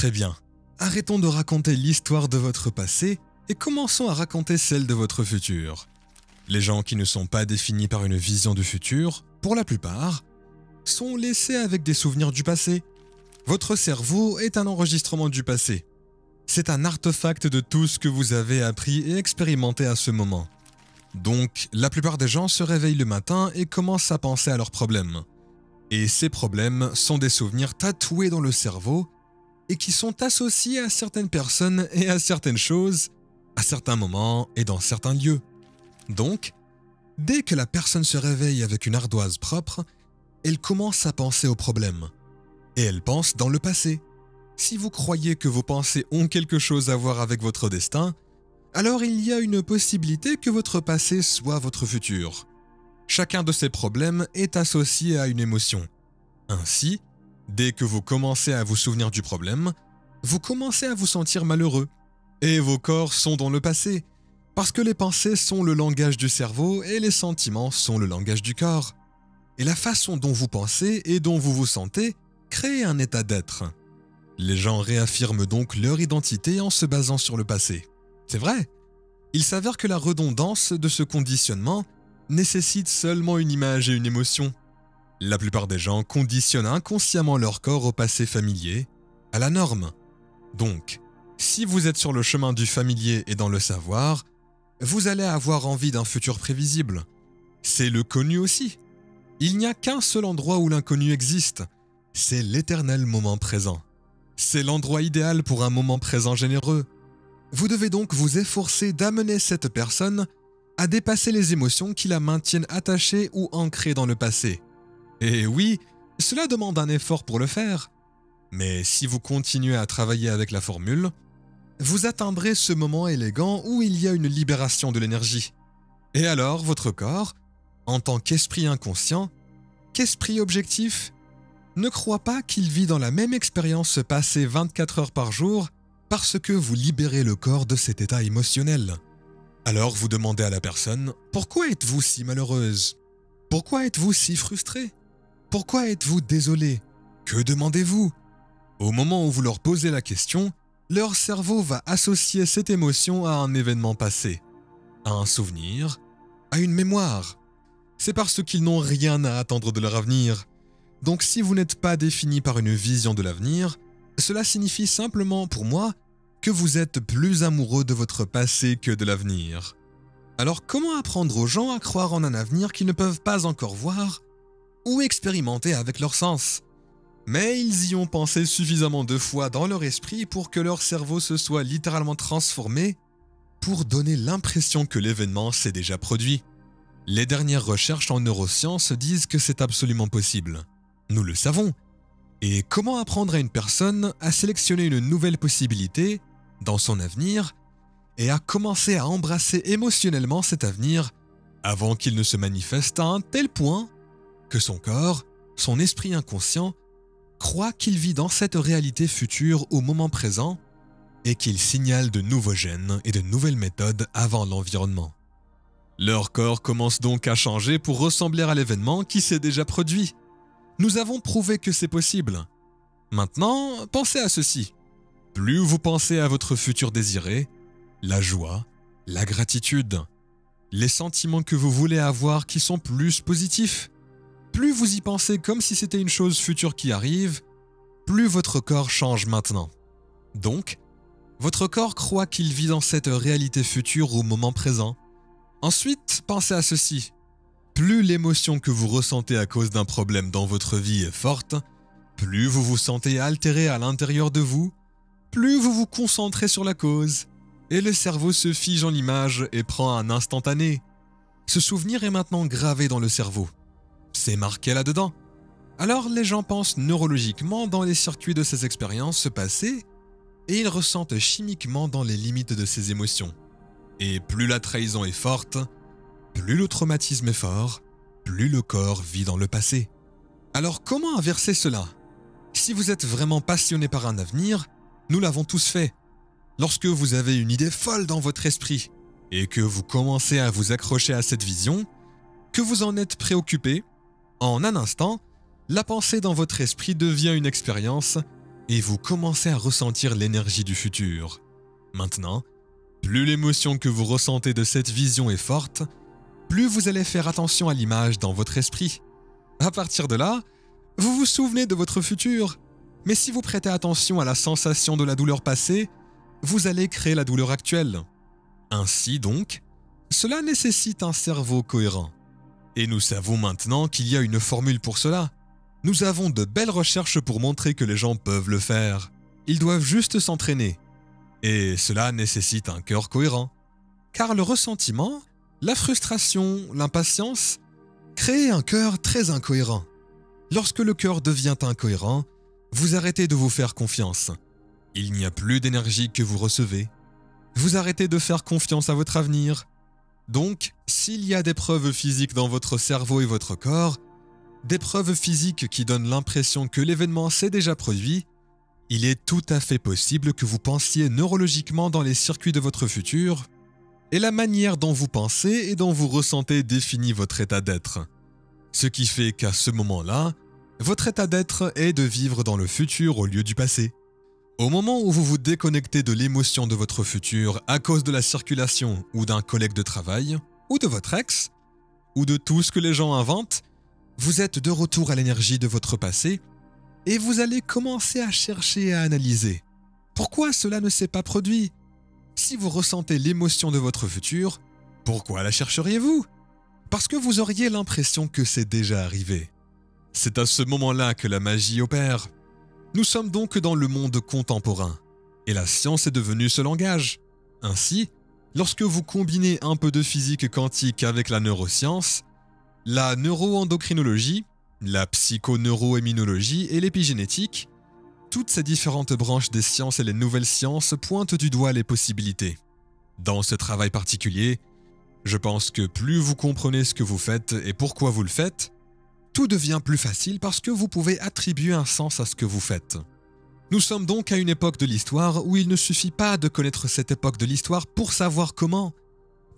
Très bien. Arrêtons de raconter l'histoire de votre passé et commençons à raconter celle de votre futur. Les gens qui ne sont pas définis par une vision du futur, pour la plupart, sont laissés avec des souvenirs du passé. Votre cerveau est un enregistrement du passé. C'est un artefact de tout ce que vous avez appris et expérimenté à ce moment. Donc, la plupart des gens se réveillent le matin et commencent à penser à leurs problèmes. Et ces problèmes sont des souvenirs tatoués dans le cerveau et qui sont associés à certaines personnes et à certaines choses, à certains moments et dans certains lieux. Donc, dès que la personne se réveille avec une ardoise propre, elle commence à penser aux problèmes. Et elle pense dans le passé. Si vous croyez que vos pensées ont quelque chose à voir avec votre destin, alors il y a une possibilité que votre passé soit votre futur. Chacun de ces problèmes est associé à une émotion. Ainsi, dès que vous commencez à vous souvenir du problème, vous commencez à vous sentir malheureux. Et vos corps sont dans le passé, parce que les pensées sont le langage du cerveau et les sentiments sont le langage du corps. Et la façon dont vous pensez et dont vous vous sentez crée un état d'être. Les gens réaffirment donc leur identité en se basant sur le passé. C'est vrai. Il s'avère que la redondance de ce conditionnement nécessite seulement une image et une émotion. La plupart des gens conditionnent inconsciemment leur corps au passé familier, à la norme. Donc, si vous êtes sur le chemin du familier et dans le savoir, vous allez avoir envie d'un futur prévisible. C'est le connu aussi. Il n'y a qu'un seul endroit où l'inconnu existe. C'est l'éternel moment présent. C'est l'endroit idéal pour un moment présent généreux. Vous devez donc vous efforcer d'amener cette personne à dépasser les émotions qui la maintiennent attachée ou ancrée dans le passé. Et oui, cela demande un effort pour le faire. Mais si vous continuez à travailler avec la formule, vous atteindrez ce moment élégant où il y a une libération de l'énergie. Et alors, votre corps, en tant qu'esprit inconscient, qu'esprit objectif, ne croit pas qu'il vit dans la même expérience passée 24 heures par jour parce que vous libérez le corps de cet état émotionnel. Alors vous demandez à la personne, pourquoi êtes-vous si malheureuse? Pourquoi êtes-vous si frustrée? Pourquoi êtes-vous désolé? Que demandez-vous? Au moment où vous leur posez la question, leur cerveau va associer cette émotion à un événement passé, à un souvenir, à une mémoire. C'est parce qu'ils n'ont rien à attendre de leur avenir. Donc si vous n'êtes pas défini par une vision de l'avenir, cela signifie simplement pour moi que vous êtes plus amoureux de votre passé que de l'avenir. Alors comment apprendre aux gens à croire en un avenir qu'ils ne peuvent pas encore voir ou expérimenter avec leur sens Mais ils y ont pensé suffisamment de fois dans leur esprit pour que leur cerveau se soit littéralement transformé pour donner l'impression que l'événement s'est déjà produit. Les dernières recherches en neurosciences disent que c'est absolument possible. Nous le savons. Et comment apprendre à une personne à sélectionner une nouvelle possibilité dans son avenir et à commencer à embrasser émotionnellement cet avenir avant qu'il ne se manifeste à un tel point que son corps, son esprit inconscient, croit qu'il vit dans cette réalité future au moment présent et qu'il signale de nouveaux gènes et de nouvelles méthodes avant l'environnement. Leur corps commence donc à changer pour ressembler à l'événement qui s'est déjà produit. Nous avons prouvé que c'est possible. Maintenant, pensez à ceci. Plus vous pensez à votre futur désiré, la joie, la gratitude, les sentiments que vous voulez avoir qui sont plus positifs, plus vous y pensez comme si c'était une chose future qui arrive, plus votre corps change maintenant. Donc, votre corps croit qu'il vit dans cette réalité future au moment présent. Ensuite, pensez à ceci. Plus l'émotion que vous ressentez à cause d'un problème dans votre vie est forte, plus vous vous sentez altéré à l'intérieur de vous, plus vous vous concentrez sur la cause, et le cerveau se fige en l'image et prend un instantané. Ce souvenir est maintenant gravé dans le cerveau. C'est marqué là-dedans. Alors les gens pensent neurologiquement dans les circuits de ces expériences passées et ils ressentent chimiquement dans les limites de ces émotions. Et plus la trahison est forte, plus le traumatisme est fort, plus le corps vit dans le passé. Alors comment inverser cela? Si vous êtes vraiment passionné par un avenir, nous l'avons tous fait. Lorsque vous avez une idée folle dans votre esprit et que vous commencez à vous accrocher à cette vision, que vous en êtes préoccupé, en un instant, la pensée dans votre esprit devient une expérience et vous commencez à ressentir l'énergie du futur. Maintenant, plus l'émotion que vous ressentez de cette vision est forte, plus vous allez faire attention à l'image dans votre esprit. À partir de là, vous vous souvenez de votre futur, mais si vous prêtez attention à la sensation de la douleur passée, vous allez créer la douleur actuelle. Ainsi donc, cela nécessite un cerveau cohérent. Et nous savons maintenant qu'il y a une formule pour cela. Nous avons de belles recherches pour montrer que les gens peuvent le faire. Ils doivent juste s'entraîner. Et cela nécessite un cœur cohérent. Car le ressentiment, la frustration, l'impatience créent un cœur très incohérent. Lorsque le cœur devient incohérent, vous arrêtez de vous faire confiance. Il n'y a plus d'énergie que vous recevez. Vous arrêtez de faire confiance à votre avenir. Donc, s'il y a des preuves physiques dans votre cerveau et votre corps, des preuves physiques qui donnent l'impression que l'événement s'est déjà produit, il est tout à fait possible que vous pensiez neurologiquement dans les circuits de votre futur, et la manière dont vous pensez et dont vous ressentez définit votre état d'être. Ce qui fait qu'à ce moment-là, votre état d'être est de vivre dans le futur au lieu du passé. Au moment où vous vous déconnectez de l'émotion de votre futur à cause de la circulation ou d'un collègue de travail, ou de votre ex, ou de tout ce que les gens inventent, vous êtes de retour à l'énergie de votre passé et vous allez commencer à chercher à analyser. Pourquoi cela ne s'est pas produit Si vous ressentez l'émotion de votre futur, pourquoi la chercheriez-vous? Parce que vous auriez l'impression que c'est déjà arrivé. C'est à ce moment-là que la magie opère. Nous sommes donc dans le monde contemporain, et la science est devenue ce langage. Ainsi, lorsque vous combinez un peu de physique quantique avec la neuroscience, la neuroendocrinologie, la psychoneuroéminologie et l'épigénétique, toutes ces différentes branches des sciences et les nouvelles sciences pointent du doigt les possibilités. Dans ce travail particulier, je pense que plus vous comprenez ce que vous faites et pourquoi vous le faites, tout devient plus facile parce que vous pouvez attribuer un sens à ce que vous faites. Nous sommes donc à une époque de l'histoire où il ne suffit pas de connaître cette époque de l'histoire pour savoir comment,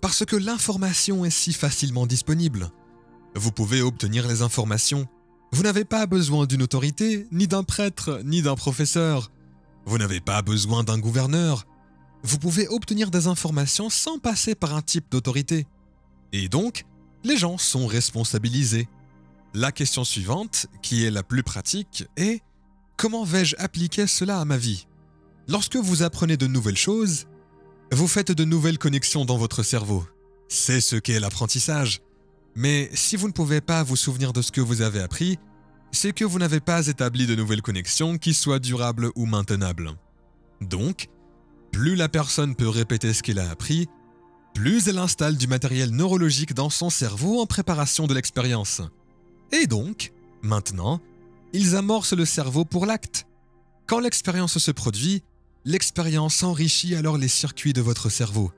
parce que l'information est si facilement disponible. Vous pouvez obtenir les informations. Vous n'avez pas besoin d'une autorité, ni d'un prêtre, ni d'un professeur. Vous n'avez pas besoin d'un gouverneur. Vous pouvez obtenir des informations sans passer par un type d'autorité. Et donc, les gens sont responsabilisés. La question suivante, qui est la plus pratique, est comment vais-je appliquer cela à ma vie? Lorsque vous apprenez de nouvelles choses, vous faites de nouvelles connexions dans votre cerveau. C'est ce qu'est l'apprentissage. Mais si vous ne pouvez pas vous souvenir de ce que vous avez appris, c'est que vous n'avez pas établi de nouvelles connexions qui soient durables ou maintenables. Donc, plus la personne peut répéter ce qu'elle a appris, plus elle installe du matériel neurologique dans son cerveau en préparation de l'expérience. Et donc, maintenant, ils amorcent le cerveau pour l'acte. Quand l'expérience se produit, l'expérience enrichit alors les circuits de votre cerveau.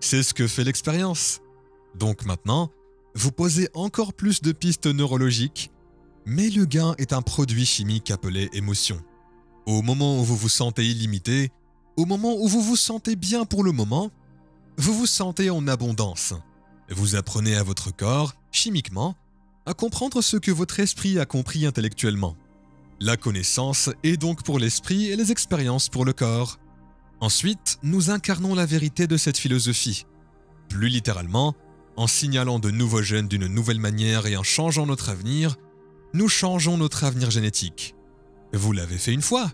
C'est ce que fait l'expérience. Donc maintenant, vous posez encore plus de pistes neurologiques, mais le gain est un produit chimique appelé émotion. Au moment où vous vous sentez illimité, au moment où vous vous sentez bien pour le moment, vous vous sentez en abondance. Vous apprenez à votre corps, chimiquement, à comprendre ce que votre esprit a compris intellectuellement. La connaissance est donc pour l'esprit et les expériences pour le corps. Ensuite, nous incarnons la vérité de cette philosophie. Plus littéralement, en signalant de nouveaux gènes d'une nouvelle manière et en changeant notre avenir, nous changeons notre avenir génétique. Vous l'avez fait une fois.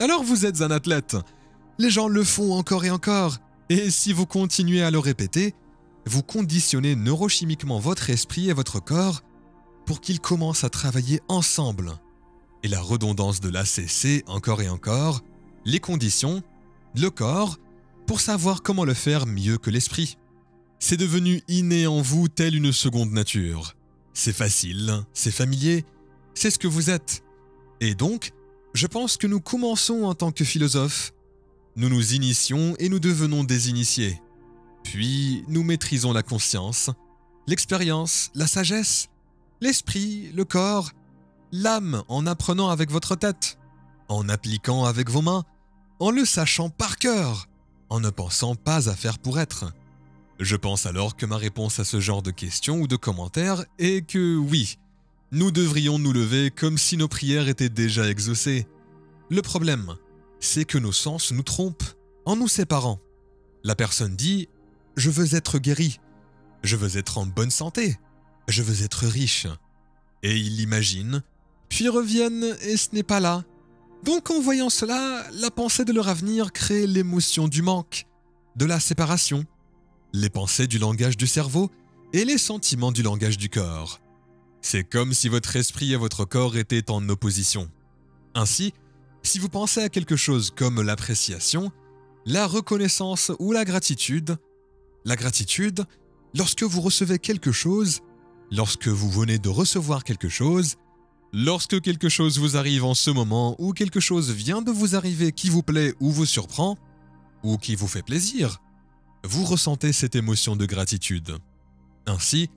Alors vous êtes un athlète. Les gens le font encore et encore. Et si vous continuez à le répéter, vous conditionnez neurochimiquement votre esprit et votre corps pour qu'ils commencent à travailler ensemble. Et la redondance de l'ACC encore et encore, les conditions, le corps, pour savoir comment le faire mieux que l'esprit. C'est devenu inné en vous telle une seconde nature. C'est facile, c'est familier, c'est ce que vous êtes. Et donc, je pense que nous commençons en tant que philosophes. Nous nous initions et nous devenons des initiés. Puis, nous maîtrisons la conscience, l'expérience, la sagesse, l'esprit, le corps, l'âme en apprenant avec votre tête, en appliquant avec vos mains, en le sachant par cœur, en ne pensant pas à faire pour être. Je pense alors que ma réponse à ce genre de questions ou de commentaires est que oui, nous devrions nous lever comme si nos prières étaient déjà exaucées. Le problème, c'est que nos sens nous trompent en nous séparant. La personne dit ⁇ Je veux être guéri, je veux être en bonne santé, je veux être riche ⁇ Et ils l'imaginent, puis reviennent et ce n'est pas là. Donc en voyant cela, la pensée de leur avenir crée l'émotion du manque, de la séparation, les pensées du langage du cerveau et les sentiments du langage du corps. C'est comme si votre esprit et votre corps étaient en opposition. Ainsi, si vous pensez à quelque chose comme l'appréciation, la reconnaissance ou la gratitude, la gratitude, lorsque vous recevez quelque chose, lorsque vous venez de recevoir quelque chose, lorsque quelque chose vous arrive en ce moment ou quelque chose vient de vous arriver qui vous plaît ou vous surprend, ou qui vous fait plaisir, vous ressentez cette émotion de gratitude. Ainsi,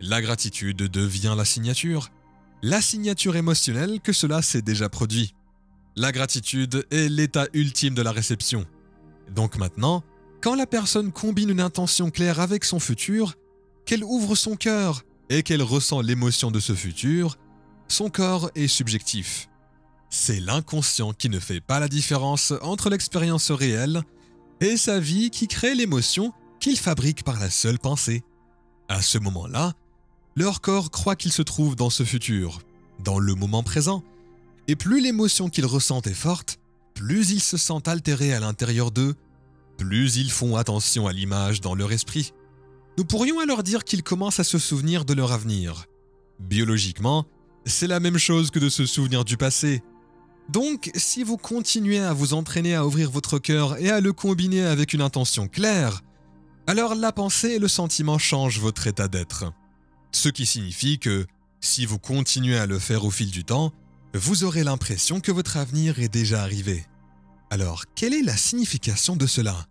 la gratitude devient la signature, la signature émotionnelle que cela s'est déjà produit. La gratitude est l'état ultime de la réception. Donc maintenant, quand la personne combine une intention claire avec son futur, qu'elle ouvre son cœur et qu'elle ressent l'émotion de ce futur, son corps est subjectif. C'est l'inconscient qui ne fait pas la différence entre l'expérience réelle et sa vie qui crée l'émotion qu'il fabrique par la seule pensée. À ce moment-là, leur corps croit qu'il se trouve dans ce futur, dans le moment présent, et plus l'émotion qu'ils ressentent est forte, plus ils se sentent altérés à l'intérieur d'eux, plus ils font attention à l'image dans leur esprit. Nous pourrions alors dire qu'ils commencent à se souvenir de leur avenir. Biologiquement, c'est la même chose que de se souvenir du passé, donc, si vous continuez à vous entraîner à ouvrir votre cœur et à le combiner avec une intention claire, alors la pensée et le sentiment changent votre état d'être. Ce qui signifie que, si vous continuez à le faire au fil du temps, vous aurez l'impression que votre avenir est déjà arrivé. Alors, quelle est la signification de cela?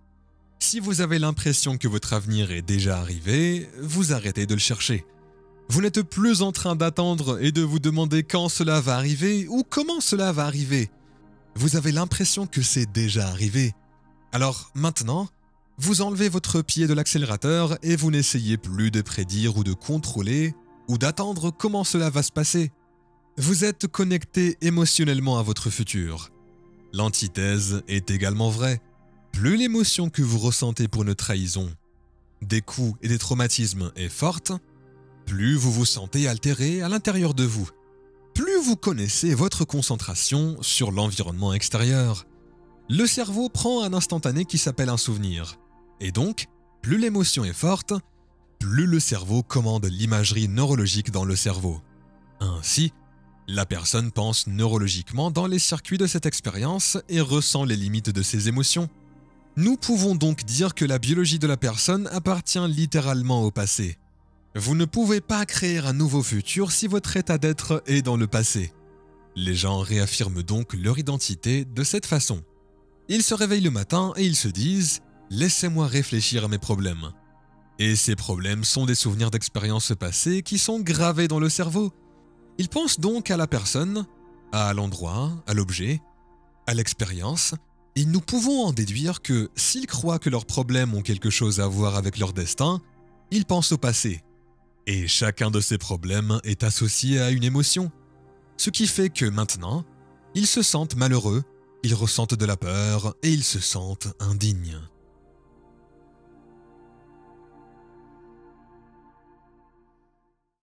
Si vous avez l'impression que votre avenir est déjà arrivé, vous arrêtez de le chercher. Vous n'êtes plus en train d'attendre et de vous demander quand cela va arriver ou comment cela va arriver. Vous avez l'impression que c'est déjà arrivé. Alors maintenant, vous enlevez votre pied de l'accélérateur et vous n'essayez plus de prédire ou de contrôler ou d'attendre comment cela va se passer. Vous êtes connecté émotionnellement à votre futur. L'antithèse est également vraie. Plus l'émotion que vous ressentez pour une trahison, des coups et des traumatismes est forte, plus vous vous sentez altéré à l'intérieur de vous, plus vous connaissez votre concentration sur l'environnement extérieur. Le cerveau prend un instantané qui s'appelle un souvenir. Et donc, plus l'émotion est forte, plus le cerveau commande l'imagerie neurologique dans le cerveau. Ainsi, la personne pense neurologiquement dans les circuits de cette expérience et ressent les limites de ses émotions. Nous pouvons donc dire que la biologie de la personne appartient littéralement au passé. Vous ne pouvez pas créer un nouveau futur si votre état d'être est dans le passé. Les gens réaffirment donc leur identité de cette façon. Ils se réveillent le matin et ils se disent ⁇ Laissez-moi réfléchir à mes problèmes ⁇ Et ces problèmes sont des souvenirs d'expériences passées qui sont gravés dans le cerveau. Ils pensent donc à la personne, à l'endroit, à l'objet, à l'expérience, et nous pouvons en déduire que s'ils croient que leurs problèmes ont quelque chose à voir avec leur destin, ils pensent au passé, et chacun de ces problèmes est associé à une émotion. Ce qui fait que maintenant, ils se sentent malheureux, ils ressentent de la peur et ils se sentent indignes.